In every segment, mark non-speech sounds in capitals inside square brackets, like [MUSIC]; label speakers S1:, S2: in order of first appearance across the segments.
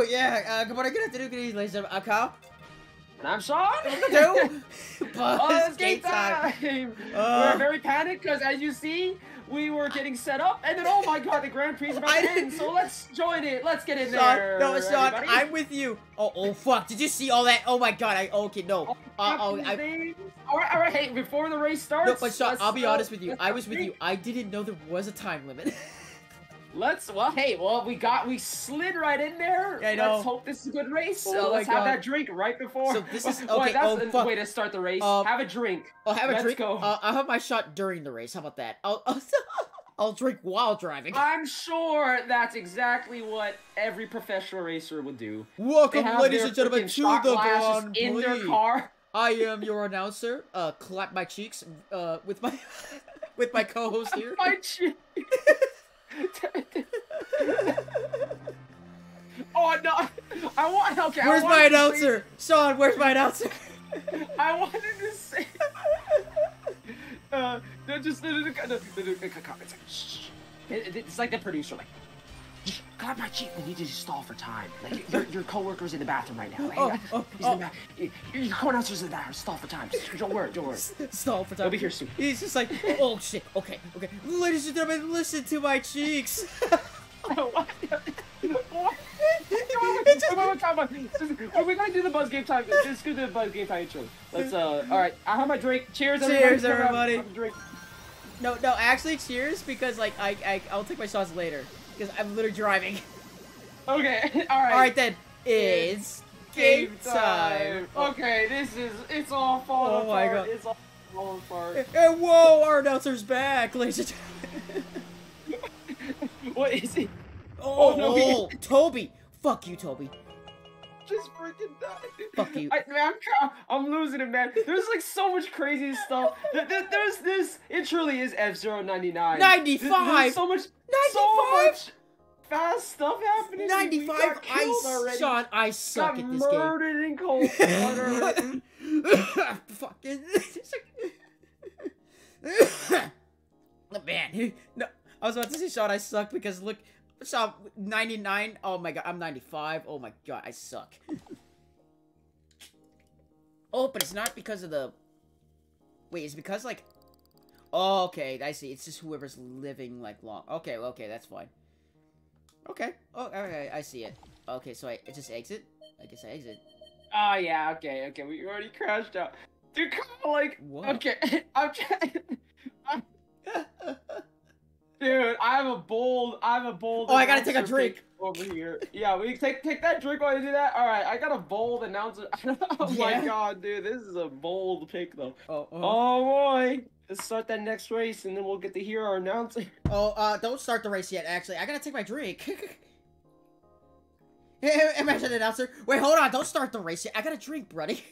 S1: Oh yeah. Uh, good morning, good afternoon, good evening, ladies and gentlemen. I'm Cyle.
S2: And I'm Sean.
S1: Two. [LAUGHS]
S2: Oh, Buzzed game time.
S1: Uh.
S2: We're very panicked because, as you see, we were getting set up, and then oh my god, the Grand Prix is about [LAUGHS] to end. So let's join it. Let's get in
S1: Sean,
S2: there.
S1: no, Sean,
S2: everybody.
S1: I'm with you. Oh, oh, fuck! Did you see all that? Oh my god! I okay, no.
S2: Oh,
S1: Uh, oh, I,
S2: all right, all right. Hey, before the race starts,
S1: no, but Sean, I'll be
S2: uh,
S1: honest with you. I was with you. I didn't know there was a time limit. [LAUGHS]
S2: Let's. Well, hey, well, we got we slid right in there.
S1: I know.
S2: Let's hope this is a good race.
S1: Oh
S2: so
S1: my
S2: let's have
S1: God.
S2: that drink right before.
S1: So this is- [LAUGHS] okay,
S2: that's
S1: oh, fuck.
S2: way to start the race.
S1: Um,
S2: have a drink.
S1: I'll have a
S2: Let's
S1: drink.
S2: go.
S1: Uh, I'll have my shot during the race. How about that? I'll I'll, [LAUGHS] I'll drink while driving.
S2: I'm sure that's exactly what every professional racer would do.
S1: Welcome, ladies and gentlemen, to the Grand
S2: in their
S1: Prix.
S2: car.
S1: I am your announcer. Uh, clap my cheeks. Uh, with my [LAUGHS] with my co-host here.
S2: My cheek. Oh no! I want. Okay.
S1: Where's my announcer? Sean, where's my announcer?
S2: I wanted to say. Uh, just It's like the producer, like, "Shh, clap my cheek. We need to stall for time. Like your your coworker's in the bathroom right now. Hey,
S1: Oh,
S2: uh,
S1: oh,
S2: he's
S1: oh.
S2: in the bath. Your your co-announcer's in the bathroom. Stall for time. [LAUGHS] Don't worry. Don't worry.
S1: Stall for time.
S2: He'll be here soon.
S1: He's just like, oh shit. Okay, okay. Ladies and gentlemen, listen to my cheeks.
S2: what? [LAUGHS] What?
S1: It's just-
S2: Come on, come on. Just- We're gonna do the buzz game time. Just go do the buzz game time intro. Let's uh. All right. I have my drink. Cheers, everybody.
S1: Cheers,
S2: Come around,
S1: everybody.
S2: have drink.
S1: No, no, actually, cheers because like I, I I'll take my shots later because I'm literally driving.
S2: Okay. [LAUGHS] All right.
S1: All right then, it's game time.
S2: Okay. This is. It's all falling
S1: Oh my
S2: apart.
S1: God.
S2: It's all falling apart. [LAUGHS]
S1: And whoa, our announcer's back, ladies and gentlemen. [LAUGHS]
S2: what is it?
S1: Oh,
S2: Oh, no, he-
S1: oh, Toby. Fuck you, Toby.
S2: Just freaking died.
S1: Fuck you.
S2: I, man, I'm, I'm losing it, man. There's like so much crazy stuff. There- there- There's this. It truly is F-Zero 99
S1: 95?
S2: There's so much.
S1: 95?
S2: So much fast stuff happening. We- we
S1: 95.
S2: got killed
S1: I
S2: already.
S1: Sean, I suck
S2: got
S1: at this game.
S2: murdered in cold
S1: game. [LAUGHS] Fucking. [LAUGHS] Man, [LAUGHS] no, I was about to say, Sean, I suck because look, Sean, 99. Oh my god, I'm 95. Oh my god, I suck. [LAUGHS] oh, but it's not because of the. Wait, it's because like. Oh, okay, I see. It's just whoever's living like long. Okay, well, okay, that's fine. Okay. Oh, okay, I see it. Okay, so I, I just exit. I guess I exit.
S2: Oh yeah, okay, okay. We already crashed out. Dude, come on, like,
S1: What?
S2: okay, [LAUGHS] I'm trying. [LAUGHS] Dude, I have a bold, I have a bold.
S1: Oh, I gotta take a drink.
S2: over here. Yeah, we take take that drink while you do that. All right, I got a bold announcer. [LAUGHS] oh
S1: Yeah?
S2: my god, dude, this is a bold pick though.
S1: oh, oh.
S2: Oh boy, let's start that next race, and then we'll get to hear our announcer. [LAUGHS]
S1: Oh, uh, don't start the race yet, actually. I gotta take my drink. [LAUGHS] Imagine the announcer. Wait, hold on. Don't start the race yet. I gotta drink, buddy.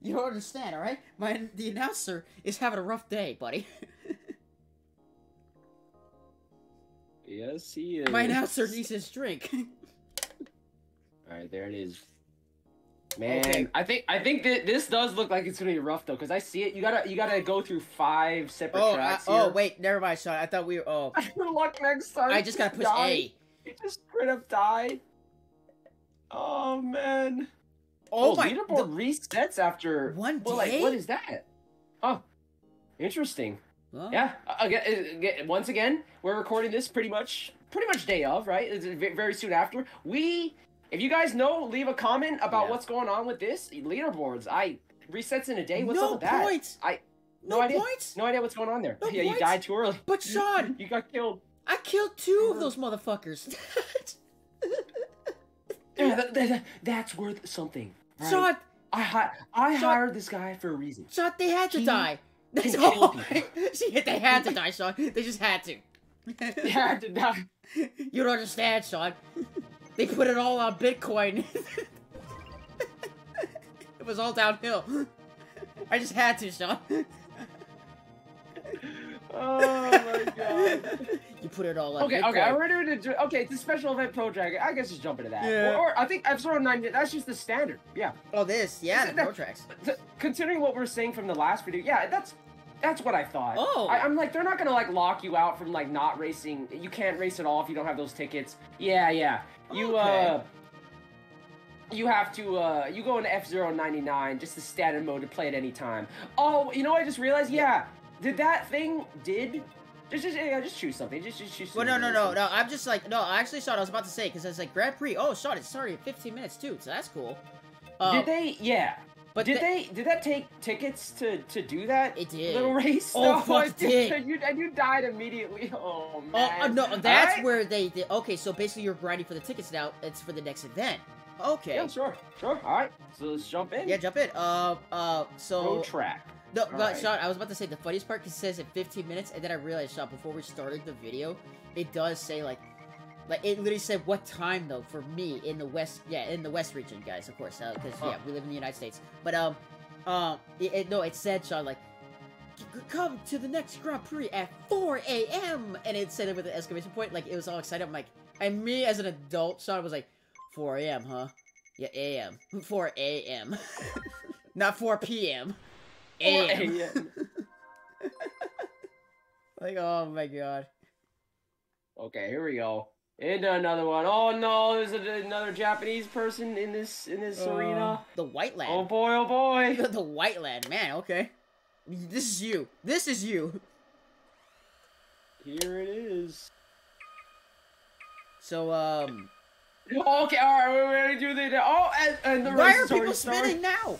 S1: you don't understand, alright? My The announcer is having a rough day, buddy.
S2: Yes, he is.
S1: My announcer needs his drink. [LAUGHS]
S2: All right, there it is. Man,
S1: Okay.
S2: I think I think that this does look like it's gonna be rough though, cause I see it. You gotta you gotta go through five separate
S1: oh, I,
S2: tracks
S1: oh, wait. Never mind, Sean. I thought we were. Oh. [LAUGHS]
S2: Good luck next time.
S1: I just gotta push. A.
S2: You just straight up die. Oh man.
S1: Oh, oh my.
S2: leaderboard resets after
S1: One
S2: Well, like
S1: day?
S2: what is that? Oh, interesting. Yeah. uh, uh Again, again, uh, once again, we're recording this pretty much, pretty much day of, right? It's uh, very soon after. We, if you guys know, leave a comment about
S1: Yeah.
S2: what's going on with this leaderboards. I resets in a day. What's
S1: no
S2: up with that?
S1: points.
S2: I
S1: No,
S2: no idea.
S1: points.
S2: no idea what's going on there.
S1: No
S2: yeah, you died too early.
S1: But Sean, [LAUGHS]
S2: you got killed.
S1: I killed two of uh-huh. those motherfuckers. [LAUGHS]
S2: Yeah, that, that- that's worth something. right?
S1: Sean,
S2: I hi- I
S1: Sean-
S2: hired this guy for a reason.
S1: Sean, they had to
S2: He
S1: die. That's all. [LAUGHS]
S2: people.
S1: See, they had to die, Sean. They just had to. [LAUGHS]
S2: They had to die.
S1: You don't understand, Sean. They put it all on Bitcoin. [LAUGHS] it was all downhill. I just had to, Sean.
S2: Oh my god.
S1: You put it all on
S2: Okay,
S1: Bitcoin.
S2: okay, I'm ready to do. Okay, the special event pro drag. I guess just jump into that.
S1: Yeah.
S2: Or, or I think F Zero Nine. That's just the standard. Yeah.
S1: Oh, this, yeah, the pro tracks.
S2: Considering what we're saying from the last video, yeah, that's That's what I thought.
S1: Oh.
S2: I, I'm like, they're not gonna like lock you out from like not racing. You can't race at all if you don't have those tickets. Yeah, yeah. You
S1: Okay.
S2: uh. You have to uh you go into F 99 just the standard mode to play at any time. Oh, you know what I just realized? Yeah. Did that thing did just just yeah, just choose something. Just just choose Something.
S1: Well, no, no, no, no. I'm just like, no. I actually thought I was about to say because I was like Grand Prix. Oh, shot! It started at 15 minutes too, so that's cool. Uh,
S2: Did they? Yeah.
S1: But
S2: did
S1: the-
S2: they? Did that take tickets to to do that?
S1: It did.
S2: Little race.
S1: Oh,
S2: No, [LAUGHS]
S1: fuck, did.
S2: And you and you died immediately. [LAUGHS] Oh
S1: Oh,
S2: man.
S1: uh, no, that's
S2: Alright.
S1: where they did. Okay, so basically you're grinding for the tickets now. It's for the next event. Okay.
S2: Yeah, sure, sure. All right. So let's jump in.
S1: Yeah, jump in. Uh, uh, so
S2: Go track.
S1: No, but
S2: Alright.
S1: Sean, I was about to say the funniest part 'cause it says in 15 minutes, and then I realized, Sean, before we started the video, it does say like, like it literally said what time though for me in the west, yeah, in the west region, guys, of course, because
S2: Oh.
S1: yeah, we live in the United States. But um, um, it, it- no, it said, Sean, like, come to the next Grand Prix at 4 a.m. and it said it with an exclamation point, like it was all excited. I'm like, and me as an adult, Sean was like, 4 a.m. Huh? Yeah, a.m. [LAUGHS] 4 a.m. [LAUGHS] Not 4 p.m. a.m.. [LAUGHS] Like, oh my god.
S2: Okay, here we go. Into another one. Oh no, there's a, another Japanese person in this in this
S1: Uh,
S2: arena.
S1: The White
S2: lad.
S1: Oh
S2: boy, oh boy. [LAUGHS]
S1: the White Land, man, okay. This is you. This is you.
S2: Here it is.
S1: So, um,
S2: okay, all right, we're gonna do the oh, and, and the
S1: why are people
S2: started.
S1: spinning now?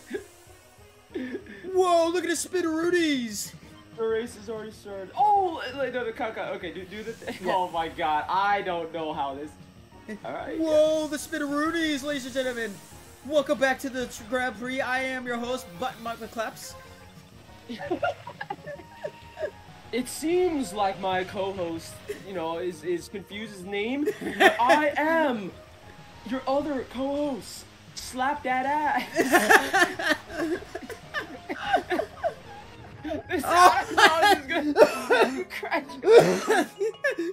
S1: [LAUGHS] Whoa, look at the spinneroonies!
S2: The race is already started. Oh, like, no, the caca. Okay, do do the thing. [LAUGHS]
S1: Yeah.
S2: Oh my god, I don't know how this. All right.
S1: Whoa, the spinneroonies, ladies and gentlemen! Welcome back to the Grand Prix. I am your host, Button Mike McClaps. [LAUGHS]
S2: It seems like my co-host, you know, is is confused his name, [LAUGHS] but I am your other co-host. Slap that ass. This ass is gonna crash. [LAUGHS]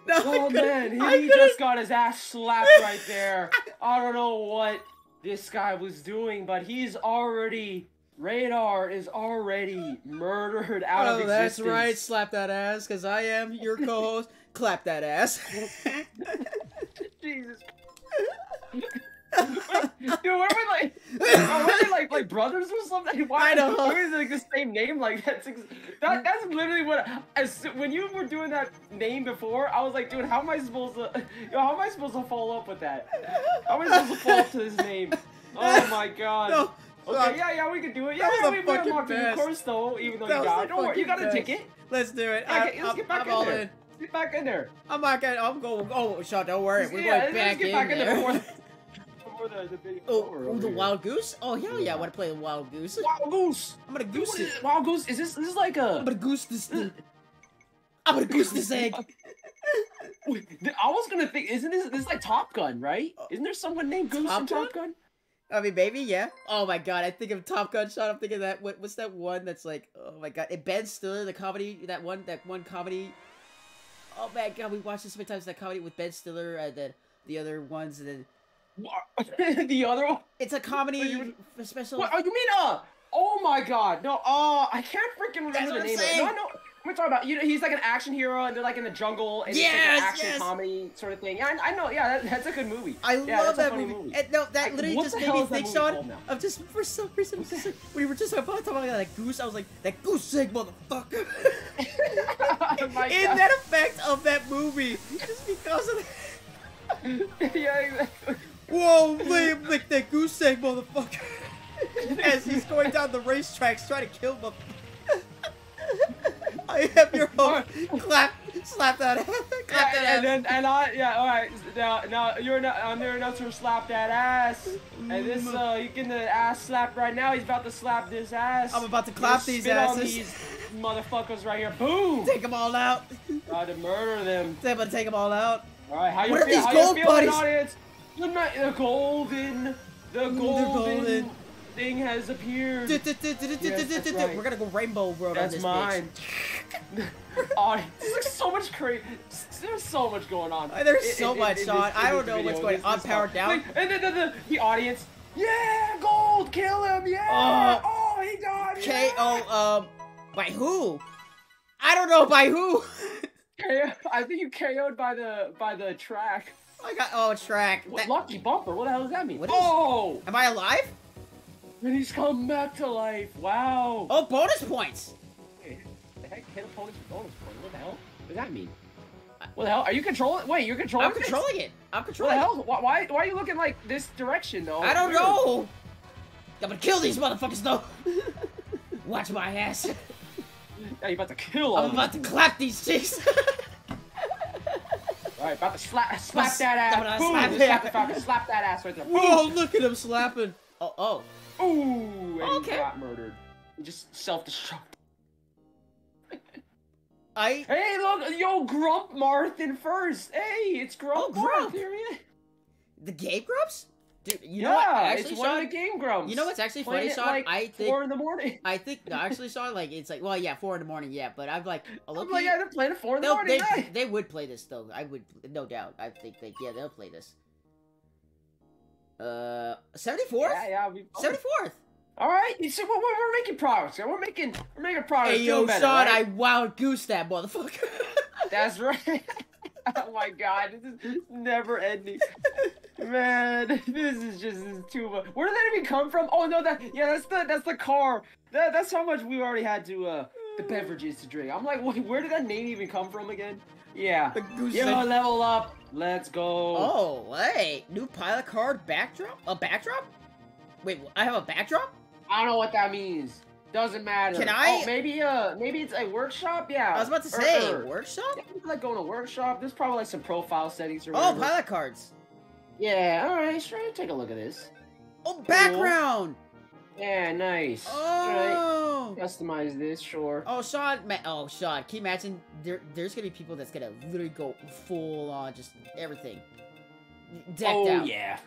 S1: no,
S2: Oh man, he just got his ass slapped right there. I don't know what this guy was doing, but he's already radar is already murdered out of
S1: Oh,
S2: existence.
S1: that's right. Slap that ass, because I am your co-host. Clap that ass. [LAUGHS] [LAUGHS]
S2: Jesus. [LAUGHS] Dude, what are we like? Oh, are we like like brothers or something? Why
S1: I know.
S2: Why is it like the same name? Like that's ex- that, that's literally what. As when you were doing that name before, I was like, dude, how am I supposed to? Yo, how am I supposed to follow up with that? How am I supposed to follow up to this name? [LAUGHS] Oh my god.
S1: no.
S2: Okay, yeah, yeah, we could do it. Yeah,
S1: That was
S2: yeah, we, we unlocked a new course though, even though
S1: That
S2: you died. Don't worry, you got a ticket.
S1: Let's do it.
S2: Yeah,
S1: I,
S2: okay, let's
S1: I'm,
S2: get back
S1: I'm
S2: in there.
S1: in.
S2: Get back in there.
S1: I'm not gonna. I'm going. Oh, Sean, don't worry. We're
S2: yeah,
S1: going
S2: let's
S1: back
S2: get
S1: in
S2: back in
S1: there. [LAUGHS]
S2: before, the, the big
S1: Oh, oh, the
S2: here.
S1: wild goose? Oh hell yeah! I want to play the wild goose.
S2: Wild goose.
S1: I'm gonna goose
S2: what
S1: it.
S2: Wild goose. Is this this is like
S1: I'm gonna goose this [LAUGHS] thing. I'm gonna goose this egg. [LAUGHS]
S2: Wait, I was gonna think, isn't this this is like Top Gun, right?
S1: Uh,
S2: Isn't there someone named Goose
S1: Top
S2: in Top Gun?
S1: I mean, maybe, yeah. Oh my god, I think of Top Gun shot. I'm thinking that. What, what's that one that's like? Oh my god, it Ben Stiller, the comedy. That one, that one comedy. Oh my god, we watched this so many times. That comedy with Ben Stiller and then the other ones, and then? [LAUGHS]
S2: the other one?
S1: it's a comedy
S2: you-
S1: special.
S2: What? Oh, you mean uh? Oh my God! No, uh, I can't freaking remember the name. Of it. No, know. We're talking about you know he's like an action hero and they're like in the jungle and it's like an action
S1: yes.
S2: comedy sort of thing. Yeah, I, I know. Yeah, that, that's a good movie.
S1: I
S2: yeah,
S1: love that
S2: funny
S1: movie. And no, that
S2: I-
S1: literally just made me think, Sean, of just for some reason, just like, we were just about talking about that goose. I was like, that goose egg, motherfucker. [LAUGHS]
S2: Oh
S1: In that effect of that movie, just because of that. [LAUGHS]
S2: yeah, exactly.
S1: Whoa, lick, lick that goose egg, motherfucker. [LAUGHS] As he's going down the racetracks trying to kill my. I have your host. Clap, slap that, clap that
S2: and
S1: ass.
S2: then and I yeah all right now now you're not I'm your announcer slap that ass and this
S1: Mm.
S2: uh you getting the ass slapped right now he's about to slap this ass
S1: I'm about to clap these
S2: spit on these [LAUGHS] motherfuckers right here boom
S1: Take them all out.
S2: Try to murder them
S1: I'm gonna take them all out.
S2: all right how you
S1: What are
S2: feel
S1: these
S2: how
S1: gold
S2: you feeling
S1: buddies?
S2: audience the, ma- the golden the golden,
S1: golden.
S2: thing has appeared right.
S1: We're gonna go Rainbow Road on
S2: that's
S1: this
S2: mine audience there's like so much crazy there's so much going on
S1: there's so much, Sean. I don't know what's going
S2: this-
S1: on.
S2: this
S1: Powered down.
S2: Like, and then the, the, the audience, yeah, gold, kill him, yeah.
S1: Uh,
S2: oh, he died.
S1: K.O.
S2: yeah.
S1: Um, by who? I don't know by who. [LAUGHS]
S2: KO I think you KO'd by the by the track.
S1: I got oh track.
S2: What,
S1: That-
S2: lucky bumper. What the hell does that mean?
S1: What is-
S2: oh,
S1: Am I alive?
S2: and he's come back to life. Wow.
S1: Oh, bonus points.
S2: Wait, the heck? Hit opponent's bonus. What the hell? What does that mean? What the hell? Are you controlling? Wait, you're controlling?
S1: I'm
S2: this?
S1: controlling it. I'm controlling.
S2: What the hell? Why, why? Why are you looking like this direction though?
S1: I don't
S2: Weird.
S1: know. I'm gonna kill these motherfuckers though. [LAUGHS] Watch my ass.
S2: Yeah, you about to kill
S1: I'm about to clap these chicks. [LAUGHS]
S2: All right, about to slap, slap that ass.
S1: gonna
S2: Boom!
S1: slap
S2: Slap, slap the falcon. Slap that ass right there.
S1: Whoa, look at him slapping. Oh, oh.
S2: Ooh! And
S1: Okay.
S2: he got murdered. He just self-destruct.
S1: I.
S2: Hey, look, yo, Grump Marthin first. Hey, it's Grump.
S1: Oh, Grump.
S2: Marth, Here he is.
S1: The Game Grumps? Dude, you
S2: yeah,
S1: know what? Actually,
S2: it's one of the Game Grumps.
S1: you know what's actually funny, Sean?
S2: like
S1: I think.
S2: four in the morning.
S1: I think no, actually, Sean, like it's like well, yeah, four in the morning, yeah. But I'm like, a
S2: I'm like, yeah, they're playing at four in the morning.
S1: they,
S2: nice.
S1: they would play this though. I would, no doubt. I think they, yeah, they'll play this. Uh, seventy fourth,
S2: Yeah, yeah.
S1: Seventy fourth.
S2: All right, you see, we're, we're, making progress. We're making, we're making progress.
S1: Hey yo,
S2: better,
S1: Sean,
S2: right?
S1: I wild goose that motherfucker. [LAUGHS]
S2: That's right. [LAUGHS] [LAUGHS] oh my god, this is never ending. Man, this is just this is too much. Where did that even come from? Oh no, that yeah, that's the that's the car. That, that's how much we already had to uh the beverages to drink. I'm like, wait, where did that name even come from again? Yeah.
S1: the goose.
S2: Yo,
S1: said-
S2: level up. Let's go.
S1: oh wait, new pilot card backdrop? A backdrop? Wait, I have a backdrop?
S2: I don't know what that means. Doesn't matter.
S1: Can I-
S2: Oh, maybe uh maybe it's a workshop. Yeah.
S1: I was about to say
S2: or-
S1: workshop.
S2: Yeah, like going to workshop. There's probably like some profile settings or
S1: Oh, pilot cards.
S2: Yeah, alright, sure, take a look at this.
S1: Oh, background.
S2: Yeah, nice.
S1: Oh.
S2: customize this, sure.
S1: Oh, Sean, ma- oh, Sean, can you imagine? There, there's gonna be people that's gonna literally go full on just everything, decked
S2: oh,
S1: out.
S2: yeah.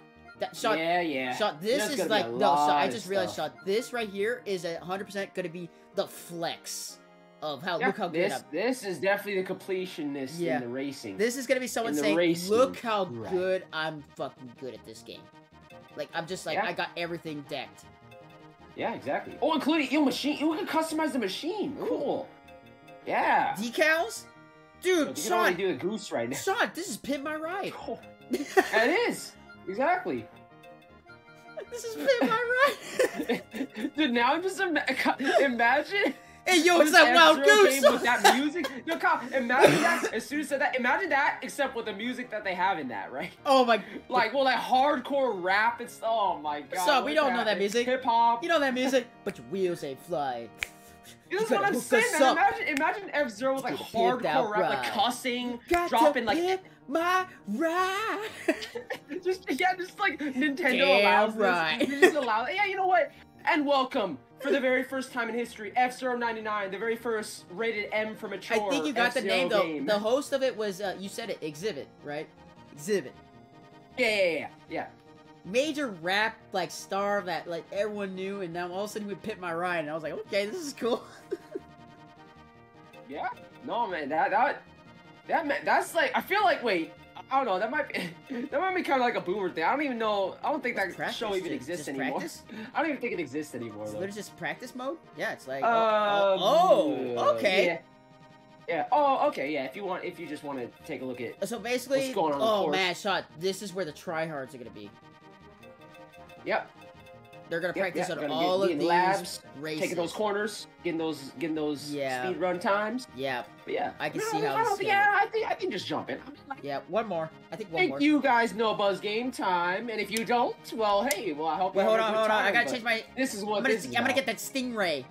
S1: That, Sean,
S2: yeah, yeah.
S1: Sean, this
S2: There's
S1: is like no. So
S2: lot
S1: I just realized,
S2: stuff.
S1: Sean, this right here is a hundred percent gonna be the flex of how
S2: Yeah,
S1: look how good
S2: this,
S1: I'm.
S2: this is definitely the completionist
S1: Yeah.
S2: in the racing.
S1: This is gonna be someone
S2: in the
S1: saying,
S2: racing,
S1: "Look how
S2: right.
S1: good I'm fucking good at this game." Like I'm just like
S2: Yeah.
S1: I got everything decked.
S2: Yeah, exactly. Oh, including your machine. You can customize the machine. Cool. Yeah.
S1: Decals,
S2: You
S1: dude.
S2: can only
S1: Sean,
S2: do the goose right now.
S1: Sean, this is pimp my ride. [LAUGHS] [LAUGHS]
S2: Oh, it is. Exactly.
S1: This is pimp my ride. [LAUGHS]
S2: Dude, now I'm just ima- imagine.
S1: hey, yo, it's that wild goose.
S2: with that music. [LAUGHS] Yo, Cyle, imagine that. As soon as said that, imagine that, except with the music that they have in that, right?
S1: oh my,
S2: Like, well, like hardcore rap. It's oh my god.
S1: So, we don't know that music.
S2: Hip hop.
S1: you know that music, but your wheels ain't fly.
S2: This is what I'm saying, man.
S1: up.
S2: Imagine, imagine F Zero with like
S1: Get pimped out
S2: hardcore rap, like cussing, dropping like
S1: my ride. [LAUGHS]
S2: just yeah, just like Nintendo
S1: Damn
S2: allows
S1: right.
S2: this. They just allow Yeah, you know what? And welcome for the very first time in history, F Zero ninety nine, the very first rated M for mature.
S1: I think you got the
S2: F-Zero
S1: name though.
S2: game.
S1: The host of it was uh, you said it, Xzibit, right? Xzibit.
S2: Yeah, yeah, yeah, yeah.
S1: Major rap like star that like everyone knew, and now all of a sudden we pimp my ride, and I was like, okay, this is cool. [LAUGHS]
S2: Yeah. No, man, that that that ma- that's like I feel like wait. I don't know. That might be [LAUGHS] that might be kind of like a boomer thing. I don't even know. I don't think that
S1: Practice,
S2: show even exists
S1: just
S2: anymore.
S1: practice? [LAUGHS]
S2: I don't even think it exists anymore.
S1: It's
S2: though.
S1: literally just practice mode. Yeah, it's like
S2: Um,
S1: oh, oh, oh, okay.
S2: Yeah. Yeah. Oh, okay. Yeah. If you want, if you just want to take a look at.
S1: So basically,
S2: What's going on,
S1: oh man, shot. This is where the tryhards are gonna be.
S2: Yep.
S1: They're gonna
S2: Yep,
S1: practice
S2: yep,
S1: on
S2: gonna
S1: all
S2: be
S1: of these
S2: labs,
S1: races.
S2: Taking those corners, getting those, getting those
S1: Yeah.
S2: speed run times.
S1: Yeah,
S2: But yeah.
S1: I can
S2: No,
S1: see how
S2: I
S1: this
S2: think- Yeah, I think I think just jump in. I mean, like,
S1: yeah. One more. I think one
S2: think
S1: more.
S2: you guys know Buzz Game Time, and if you don't, well, hey, well, I hope.
S1: Wait,
S2: you
S1: hold on, hold on. I gotta change my.
S2: This is what
S1: I'm gonna,
S2: this is
S1: I'm gonna get that stingray.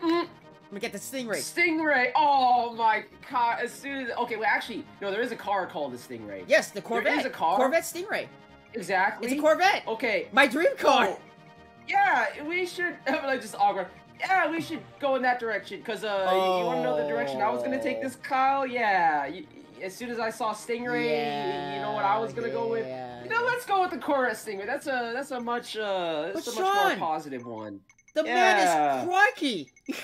S2: Mm,
S1: I'm gonna get the stingray.
S2: Stingray. Oh my god! As soon as okay, well, actually, no, there is a car called the Stingray.
S1: Yes, the Corvette.
S2: is a car.
S1: Corvette Stingray.
S2: Exactly.
S1: It's a Corvette.
S2: Okay.
S1: My dream car.
S2: Oh, yeah, we should. [LAUGHS] like just awkward. Yeah, we should go in that direction because uh, you, want to know the direction I was gonna take this, Cyle? Yeah. You, as soon as I saw Stingray,
S1: yeah,
S2: you know what I was gonna go with.
S1: yeah.
S2: You know, let's go with the Corvette Stingray. That's a that's a much uh that's
S1: But
S2: a much more positive one.
S1: The man is crikey. [LAUGHS]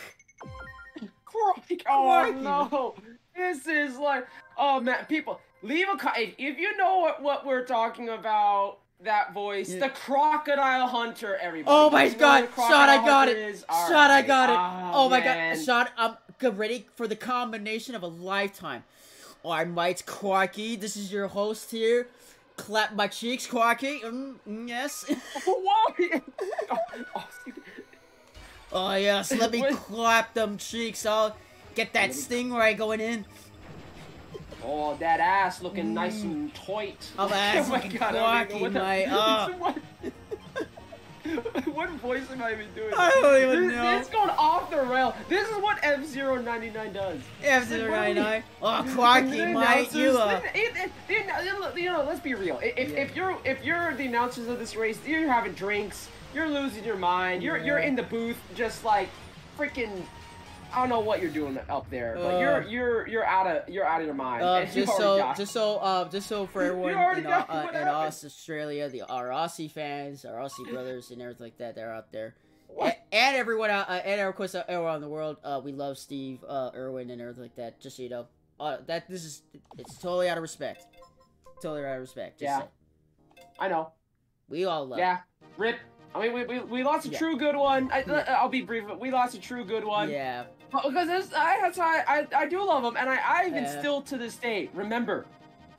S2: Crikey. Oh no. This is like oh man, people leave a co- if, if you know what, what we're talking about that voice,
S1: Yeah.
S2: the crocodile hunter, everybody.
S1: Oh my
S2: You
S1: God, Sean, I got it. Shot, I got it.
S2: Ah,
S1: oh my
S2: man.
S1: god, shot. Get ready for the combination of a lifetime. I'm Mike Quarky. This is your host here. Clap my cheeks, Quarky. Mm, mm, yes. [LAUGHS]
S2: Oh, oh,
S1: oh yes. Let me [LAUGHS] clap them cheeks. I'll get that stingray going in.
S2: Oh, that ass looking nice and mm. tight.
S1: Oh, [LAUGHS] oh, ass
S2: my
S1: looking
S2: God, I don't
S1: cocky,
S2: even know what
S1: mate. Oh. [LAUGHS]
S2: what, uh. [LAUGHS] what voice am I even doing?
S1: I don't even
S2: this,
S1: know.
S2: It's going off the rail. This is what F-Zero 99 does.
S1: F
S2: Like,
S1: zero
S2: what oh, are
S1: nine
S2: we-
S1: nine. Oh,
S2: The
S1: Quarky, mate, you
S2: it- it- you know, let's be real. If, if,
S1: Yeah.
S2: if you're if you're the announcers of this race, you're having drinks, you're losing your mind, you're you're in the booth, just like freaking. I don't know what you're doing up there, but you're
S1: Uh.
S2: you're you're out of you're out of your mind.
S1: Uh, just so,
S2: got-
S1: just so, uh, just so for [LAUGHS] everyone in, uh, uh, in us, Australia, the our Aussie fans, our Aussie [LAUGHS] brothers, and everything like that, they're out there,
S2: What?
S1: And everyone out, uh, and of course uh, everyone in the world. Uh, we love Steve, uh, Irwin, and everything like that. Just so you know, uh, that this is it's totally out of respect, totally out of respect. Just
S2: Yeah.
S1: saying.
S2: I know.
S1: we all love.
S2: Yeah, rip. I mean, we, we, we lost a
S1: Yeah.
S2: true good one. I,
S1: Yeah.
S2: I'll be brief, but we lost a true good one.
S1: Yeah, Oh,
S2: because this, I, that's why I, I do love them, and I, I even
S1: Yeah.
S2: still to this day remember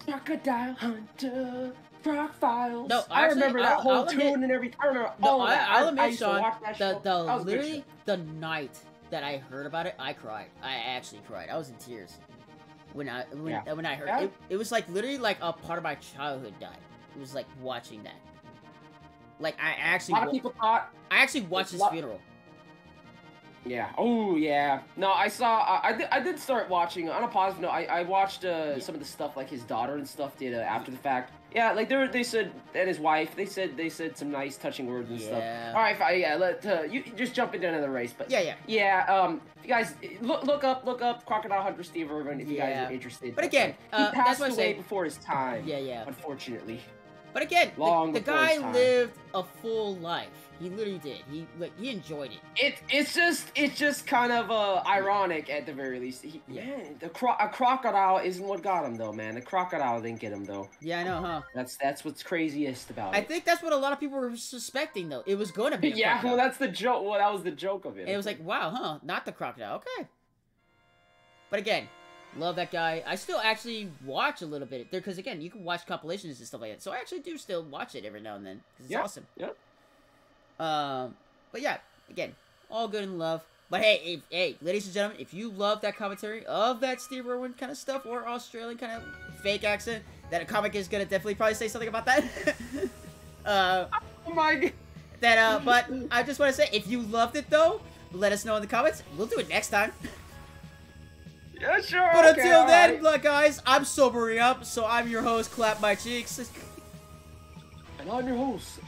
S2: Crocodile Hunter, Croc Files.
S1: No,
S2: I remember that
S1: I'll-
S2: whole
S1: I'll
S2: tune
S1: admit-
S2: and everything. I remember
S1: No,
S2: all
S1: I,
S2: that.
S1: I'll
S2: I,
S1: admit,
S2: used to
S1: Sean,
S2: that
S1: the the
S2: That was a good
S1: literally the night that I heard about it, I cried. I actually cried. I was in tears when I when,
S2: Yeah.
S1: when I heard
S2: Yeah.
S1: it. It was like literally like a part of my childhood died. It was like watching that. Like I actually, a
S2: lot of people thought,
S1: I actually watched his
S2: lot-
S1: funeral.
S2: Yeah, oh yeah. No, I saw, I, I, did, I did start watching. On a positive note, I, I watched uh, some of the stuff like his daughter and stuff did uh, after the fact. Yeah, like they were, they said, and his wife, they said they said some nice touching words and stuff.
S1: Yeah.
S2: All right, fine, yeah, let uh, you just jump into another race, but
S1: Yeah, yeah.
S2: Yeah, um, if you guys look look up look up Crocodile Hunter Steve Irwin if you guys are interested.
S1: But again,
S2: he
S1: uh,
S2: passed away before his time.
S1: Yeah, yeah.
S2: Unfortunately.
S1: But again, the-
S2: Long
S1: the,
S2: before
S1: guy lived a full life. He literally did. He like he enjoyed it.
S2: It it's just it's just kind of uh ironic at the very least. He,
S1: Yeah.
S2: Man, the cro- a crocodile isn't what got him though, man. The crocodile didn't get him though.
S1: Yeah, I know, huh?
S2: That's that's what's craziest about
S1: I
S2: it.
S1: I think that's what a lot of people were suspecting, though. It was going to be. a [LAUGHS]
S2: yeah,
S1: crocodile.
S2: well that's the joke. Well, that was the joke of it.
S1: And it was like, wow, huh? Not the crocodile. Okay. But again, love that guy. I still actually watch a little bit there because again, you can watch compilations and stuff like that. So I actually do still watch it every now and then 'cause it's
S2: Yeah,
S1: awesome.
S2: yeah.
S1: Um, but yeah, again, all good in love. But hey, if, hey, ladies and gentlemen, if you love that commentary of that Steve Irwin kind of stuff or Australian kind of fake accent, that a comic is gonna definitely probably say something about that. [LAUGHS] uh,
S2: oh my god.
S1: that uh, but I just want to say, if you loved it though, let us know in the comments. We'll do it next time. [LAUGHS]
S2: Yeah, sure.
S1: But
S2: okay,
S1: until then,
S2: alright.
S1: look, guys, I'm sobering up, so I'm your host, Clap My Cheeks.
S2: And I'm your host.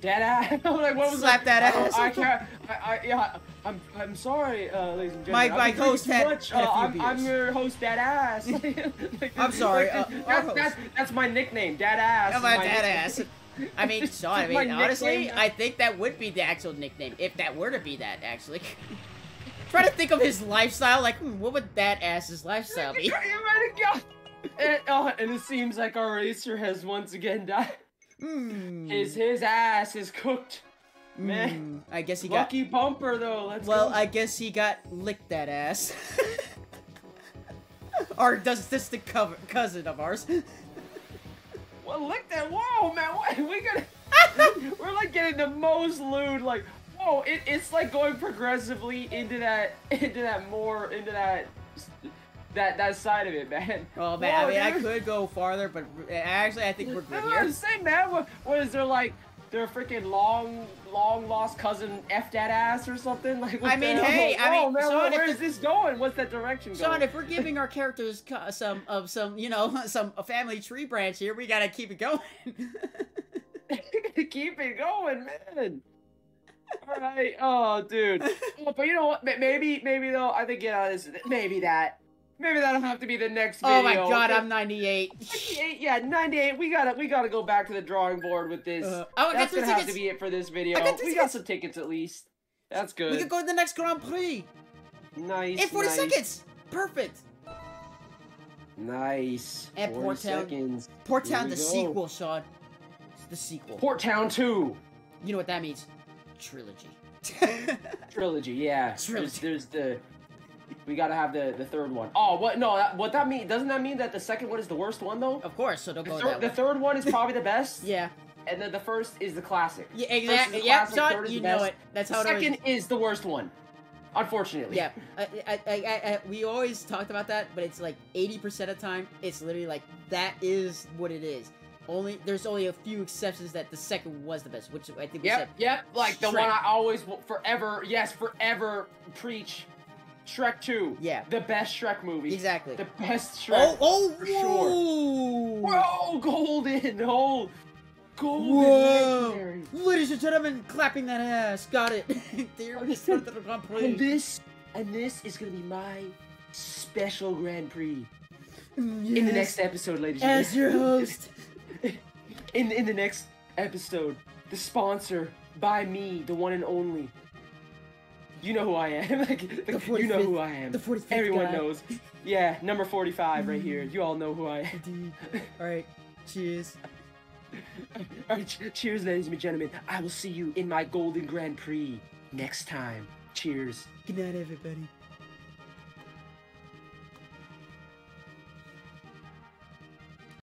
S2: Dad ass. [LAUGHS] I'm like, what was
S1: Slap
S2: that?
S1: that
S2: I-
S1: ass.
S2: I, can't. I, I, yeah, I'm, I'm sorry, uh, ladies and gentlemen.
S1: my
S2: I've been drinking
S1: host
S2: too
S1: had-
S2: much.
S1: had a
S2: Uh,
S1: few
S2: I'm, I'm your host, Dad ass. [LAUGHS] Like, [LAUGHS]
S1: I'm sorry,
S2: like,
S1: uh, our
S2: that's, that's, that's my nickname, Dad ass.
S1: Oh,
S2: is
S1: my
S2: my
S1: dad
S2: nickname.
S1: ass. I mean,
S2: It's
S1: Sean, I mean, honestly,
S2: nickname.
S1: I think that would be the actual nickname, if that were to be that, actually. Try to think of his lifestyle, like, hmm, what would that ass's lifestyle be? [LAUGHS]
S2: You ready to go? And, oh, and it seems like our racer has once again died.
S1: Hmm.
S2: His his ass is cooked. man.
S1: hmm, I guess he got.
S2: Lucky bumper though. Let's
S1: Well,
S2: go.
S1: I guess he got licked that ass. [LAUGHS] or does this the cover, cousin of ours?
S2: Well, look that! Whoa, man! What, we got? [LAUGHS] We're like getting the most lewd. Like, whoa! It, it's like going progressively into that, [LAUGHS] into that more, into that, that that side of it, man.
S1: Oh man,
S2: Whoa,
S1: I mean, I could go farther, but actually, I think we're good
S2: what I'm
S1: here.
S2: saying, man. What, what is there like? Their freaking long, long lost cousin f that ass or something? [LAUGHS] Like, what
S1: I mean, hey, I mean,
S2: man,
S1: Sean,
S2: where,
S1: if
S2: where
S1: the-
S2: is this going? What's that direction
S1: Sean,
S2: going?
S1: if we're [LAUGHS] giving our characters some of some, you know, some a family tree branch here, we gotta keep it going.
S2: Keep it going, man. All right. Oh, dude. [LAUGHS] Oh, but you know what? Maybe, maybe though. I think yeah, this, maybe that. Maybe that'll have to be the next video.
S1: oh my god, I'm 98.
S2: 98, yeah, 98. We gotta, we gotta go back to the drawing board with this.
S1: Uh, oh,
S2: That's gonna have to be it for this video.
S1: Got
S2: We got some tickets at least. That's good.
S1: We could go to the next Grand Prix
S2: nice.
S1: in 40
S2: nice,
S1: seconds. Perfect.
S2: Nice.
S1: And
S2: 40
S1: Port Town.
S2: seconds.
S1: Port Town, the
S2: go.
S1: sequel, Sean. It's the sequel.
S2: Port Town 2
S1: you know what that means? Trilogy.
S2: trilogy. Yeah.
S1: Trilogy.
S2: There's, there's the We gotta have the the third one. Oh, what? No, that, what that mean? Doesn't that mean that the second one is the worst one though?
S1: Of course, so don't
S2: The,
S1: go
S2: thir-
S1: that
S2: the
S1: way.
S2: third one is probably the best. [LAUGHS]
S1: Yeah.
S2: And then the first is the classic.
S1: Yeah, exactly.
S2: the
S1: Yeah,
S2: classic, third
S1: you know
S2: best.
S1: it. That's
S2: The
S1: how it
S2: second is the worst one. Unfortunately.
S1: Yeah, I, I, I, I, I, we always talked about that, but it's like 80% of the time, it's literally like, that is what it is. Only, there's only a few exceptions that the second was the best, which I think we
S2: Yep,
S1: said.
S2: yep. Like the one I always will forever, yes, forever preach. Shrek 2.
S1: Yeah.
S2: The best Shrek movie.
S1: Exactly.
S2: The best Shrek.
S1: oh, oh,
S2: for sure.
S1: whoa!
S2: Whoa, golden! Oh, golden
S1: Whoa!
S2: legendary.
S1: Ladies and gentlemen, clapping that ass. Got it. [LAUGHS] There we start the Grand
S2: And this, and this is gonna be my special Grand Prix mm, in the next episode, ladies and gentlemen.
S1: As your host. [LAUGHS]
S2: in in the next episode, the sponsor by me, the one and only. You know who I am. [LAUGHS] like, like, you know who I am.
S1: the 45th
S2: Everyone
S1: guy.
S2: knows. Yeah, number forty-five right here. You all know who I am.
S1: Indeed. Alright, cheers. [LAUGHS]
S2: All right, ch- cheers, ladies and gentlemen. I will see you in my Golden Grand Prix next time. Cheers.
S1: Good night, everybody.